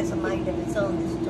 has a mind of its own.